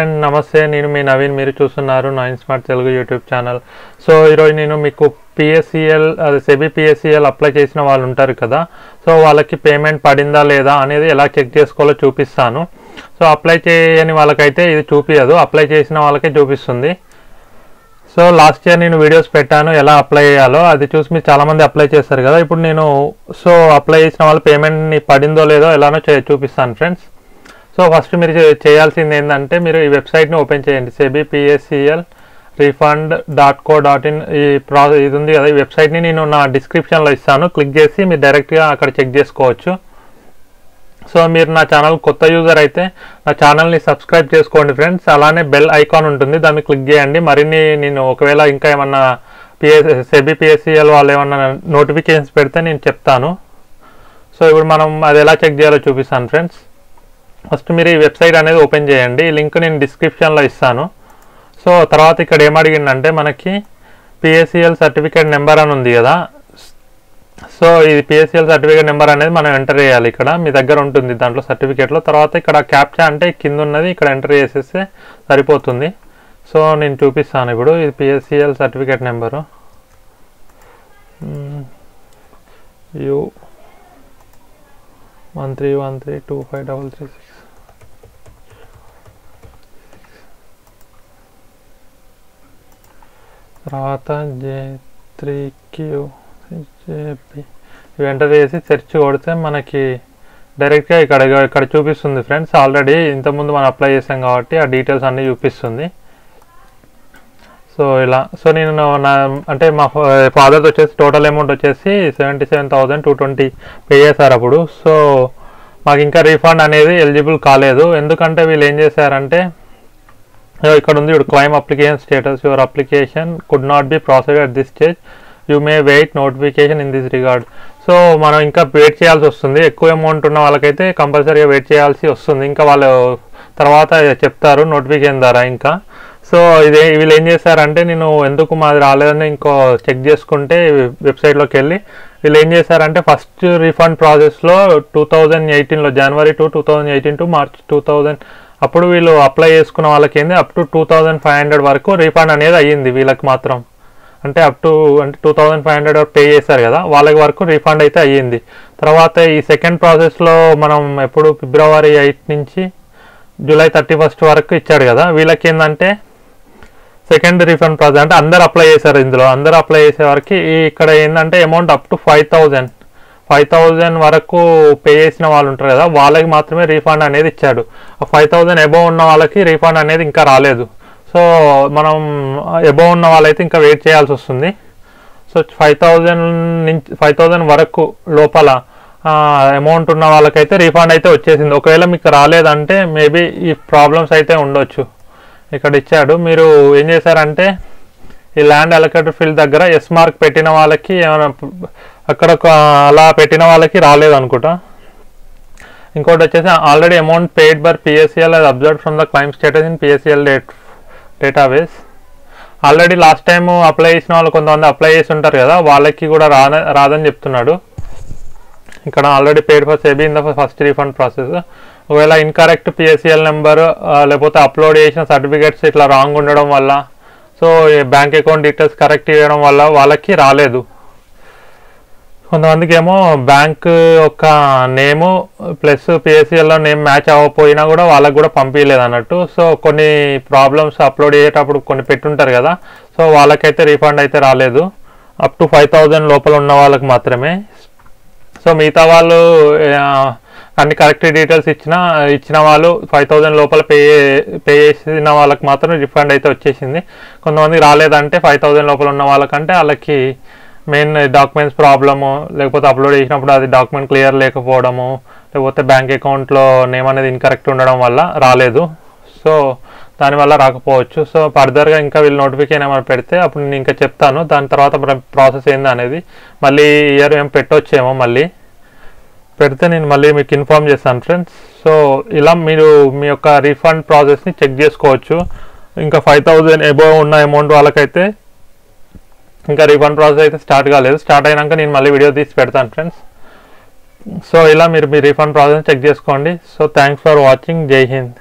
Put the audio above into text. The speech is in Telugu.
అండ్ నమస్తే నేను మీ నవీన్. మీరు చూస్తున్నారు nine smart Telugu YouTube channel. So ఈరోజు నేను మీకు పిఎస్సిఎల్ అది సెబీ పిఎస్సిఎల్ అప్లై చేసిన వాళ్ళు ఉంటారు కదా సో వాళ్ళకి పేమెంట్ పడిందా లేదా అనేది ఎలా చెక్ చేసుకోవాలో చూపిస్తాను. సో అప్లై చేయని వాళ్ళకైతే ఇది చూపించదు అప్లై చేసిన వాళ్ళకే చూపిస్తుంది. సో లాస్ట్ ఇయర్ నేను వీడియోస్ పెట్టాను. ఎలా అప్లై చేయాలో అది చూసి మీరు చాలామంది అప్లై చేస్తారు కదా. ఇప్పుడు నేను సో అప్లై చేసిన వాళ్ళు పేమెంట్ని పడిందో లేదో ఎలానో చూపిస్తాను ఫ్రెండ్స్ సో ఫస్ట్ మీరు చేయాల్సింది ఏంటంటే మీరు ఈ వెబ్సైట్ని ఓపెన్ చేయండి. SEBI PSCL refund dot co dot in ఈ ప్రా ఇది ఉంది కదా ఈ వెబ్సైట్ని నేను నా డిస్క్రిప్షన్లో ఇస్తాను. క్లిక్ చేసి మీరు డైరెక్ట్గా అక్కడ చెక్ చేసుకోవచ్చు. సో మీరు నా ఛానల్ కొత్త యూజర్ అయితే నా ఛానల్ని సబ్స్క్రైబ్ చేసుకోండి ఫ్రెండ్స్. అలానే బెల్ ఐకాన్ ఉంటుంది దాన్ని క్లిక్ చేయండి. మరిన్ని నేను ఒకవేళ ఇంకా ఏమన్నా పిఎస్ సెబీ పిఎస్సిఎల్ వాళ్ళు ఏమన్నా నోటిఫికేషన్స్ పెడితే నేను చెప్తాను. సో ఇప్పుడు మనం అది ఎలా చెక్ చేయాలో చూపిస్తాను ఫ్రెండ్స్. ఫస్ట్ మీరు ఈ వెబ్సైట్ అనేది ఓపెన్ చేయండి. ఈ లింక్ నేను డిస్క్రిప్షన్లో ఇస్తాను. సో తర్వాత ఇక్కడ ఏమడిగిందంటే మనకి పిఎస్సిఎల్ సర్టిఫికేట్ నెంబర్ అని ఉంది కదా. సో ఇది పిఎస్సిఎల్ సర్టిఫికేట్ నెంబర్ అనేది మనం ఎంటర్ చేయాలి ఇక్కడ. మీ దగ్గర ఉంటుంది దాంట్లో సర్టిఫికేట్లో. తర్వాత ఇక్కడ క్యాప్చా అంటే కింద ఉన్నది ఇక్కడ ఎంటర్ చేసేస్తే సరిపోతుంది. సో నేను చూపిస్తాను ఇప్పుడు. ఇది PSCL certificate number. U one three one three two five double three six తర్వాత జే త్రీ క్యూ జేపి ఇవి ఎంటర్ చేసి సెర్చ్ కొడితే మనకి డైరెక్ట్గా ఇక్కడ ఇక్కడ చూపిస్తుంది ఫ్రెండ్స్. ఆల్రెడీ ఇంతకుముందు మనం అప్లై చేసాం కాబట్టి ఆ డీటెయిల్స్ అన్నీ చూపిస్తుంది. సో ఇలా సో నేను నా అంటే మా ఫాదర్ది వచ్చేసి టోటల్ అమౌంట్ వచ్చేసి seventy seven thousand two twenty pay చేశారు అప్పుడు. సో మాకు ఇంకా రీఫండ్ అనేది ఎలిజిబుల్ కాలేదు. ఎందుకంటే వీళ్ళు ఏం చేశారంటే ఇక్కడ ఉంది ఇప్పుడు claim application status your application could not be processed at this stage you may wait notification in this regard so మనం ఇంకా వెయిట్ చేయాల్సి వస్తుంది. ఎక్కువ అమౌంట్ ఉన్న వాళ్ళకైతే కంపల్సరీగా వెయిట్ చేయాల్సి వస్తుంది. ఇంకా వాళ్ళు తర్వాత చెప్తారు నోటిఫికేషన్ ద్వారా ఇంకా. సో ఇదే వీళ్ళు ఏం చేశారంటే నేను ఎందుకు మాది రాలేదని ఇంకో చెక్ చేసుకుంటే వెబ్సైట్లోకి వెళ్ళి వీళ్ళు ఏం చేశారంటే ఫస్ట్ రీఫండ్ ప్రాసెస్లో టూ థౌజండ్ ఎయిటీన్లో జనవరి to two thousand eighteen to March two thousand అప్పుడు వీళ్ళు అప్లై చేసుకున్న వాళ్ళకి ఏంది up to two thousand five hundred వరకు రీఫండ్ అనేది అయ్యింది వీళ్ళకి మాత్రం. అంటే అప్ టు అంటే two thousand five hundred pay చేశారు కదా వాళ్ళకి వరకు రీఫండ్ అయితే అయ్యింది. తర్వాత ఈ సెకండ్ ప్రాసెస్లో మనం ఎప్పుడు ఫిబ్రవరి ఎయిట్ నుంచి జూలై థర్టీ ఫస్ట్ వరకు ఇచ్చాడు కదా వీళ్ళకి ఏంటంటే సెకండ్ రీఫండ్ ప్రాసెస్ అంటే అందరు అప్లై చేశారు ఇందులో. అందరు అప్లై చేసే వరకు ఇక్కడ ఏంటంటే amount up to five thousand five thousand వరకు పే చేసిన వాళ్ళు ఉంటారు కదా వాళ్ళకి మాత్రమే రీఫండ్ అనేది ఇచ్చాడు. ఆ ఫైవ్ థౌజండ్ అబోవ్ ఉన్న వాళ్ళకి రీఫండ్ అనేది ఇంకా రాలేదు. సో మనం అబోవ్ ఉన్న వాళ్ళైతే ఇంకా వెయిట్ చేయాల్సి వస్తుంది. సో ఫైవ్ థౌజండ్ నుంచి ఫైవ్ థౌజండ్ వరకు లోపల అమౌంట్ ఉన్న వాళ్ళకైతే రీఫండ్ అయితే వచ్చేసింది. ఒకవేళ మీకు రాలేదంటే మేబీ ఈ ప్రాబ్లమ్స్ అయితే ఉండొచ్చు. ఇక్కడ ఇచ్చాడు. మీరు ఏం చేశారంటే ఈ ల్యాండ్ అలొకేటర్ ఫీల్డ్ దగ్గర ఎస్ మార్క్ పెట్టిన వాళ్ళకి ఏమైనా అక్కడ అలా పెట్టిన వాళ్ళకి రాలేదు అనుకుంటా. ఇంకోటి వచ్చేసి ఆల్రెడీ అమౌంట్ పేడ్ బర్ పిఎస్సిఎల్ అది observe from the claim status in PSCL date database already last time apply చేసిన వాళ్ళు కొంతమంది అప్లై చేసి ఉంటారు కదా వాళ్ళకి కూడా రాన రాదని చెప్తున్నాడు. ఇక్కడ already paid for SEBI in the first refund process ఒకవేళ ఇన్కరెక్ట్ పిఎస్సిఎల్ నెంబర్ లేకపోతే అప్లోడ్ చేసిన సర్టిఫికేట్స్ ఇట్లా రాంగ్ ఉండడం వల్ల so bank account details correct ఇవ్వడం వల్ల వాళ్ళకి రాలేదు. కొంతమందికి ఏమో బ్యాంక్ యొక్క నేము ప్లస్ పిఎస్సిఎల్లో నేమ్ మ్యాచ్ అవ్వకపోయినా కూడా వాళ్ళకు కూడా పంపించలేదు అన్నట్టు. సో కొన్ని ప్రాబ్లమ్స్ అప్లోడ్ చేసేటప్పుడు కొన్ని పెట్టుంటారు కదా. సో వాళ్ళకైతే రీఫండ్ అయితే రాలేదు. అప్ టు ఫైవ్ థౌజండ్ లోపల ఉన్న వాళ్ళకి మాత్రమే. సో మిగతా వాళ్ళు అన్ని కరెక్ట్ డీటెయిల్స్ ఇచ్చిన ఇచ్చిన వాళ్ళు ఫైవ్ థౌజండ్ లోపల పే పే చేసిన వాళ్ళకి మాత్రం రిఫండ్ అయితే వచ్చేసింది. కొంతమంది రాలేదంటే ఫైవ్ థౌజండ్ లోపల ఉన్న వాళ్ళకంటే వాళ్ళకి మెయిన్ డాక్యుమెంట్స్ ప్రాబ్లము లేకపోతే అప్లోడ్ చేసినప్పుడు అది డాక్యుమెంట్ క్లియర్ లేకపోవడము లేకపోతే బ్యాంక్ అకౌంట్లో నేమ్ అనేది ఇన్కరెక్ట్ ఉండడం వల్ల రాలేదు. సో దానివల్ల రాకపోవచ్చు. సో ఫర్దర్గా ఇంకా వీళ్ళు నోటిఫికేషన్ ఏమైనా పెడితే అప్పుడు నేను ఇంకా చెప్తాను. దాని తర్వాత ప్రాసెస్ ఏంది అనేది మళ్ళీ ఇయర్ ఏం పెట్టొచ్చేమో మళ్ళీ. పెడితే నేను మళ్ళీ మీకు ఇన్ఫామ్ చేస్తాను ఫ్రెండ్స్ సో ఇలా మీరు మీ యొక్క రీఫండ్ ప్రాసెస్ని చెక్ చేసుకోవచ్చు. ఇంకా ఫైవ్ థౌజండ్ ఎబోవ్ ఉన్న అమౌంట్ వాళ్ళకైతే ఇంకా రీఫండ్ ప్రాసెస్ అయితే స్టార్ట్ కాలేదు. స్టార్ట్ అయినాక నేను మళ్ళీ వీడియో తీసి పెడతాను ఫ్రెండ్స్. సో ఇలా మీరు మీ రీఫండ్ ప్రాసెస్ చెక్ చేసుకోండి. సో థ్యాంక్స్ ఫర్ వాచింగ్ జై హింద్.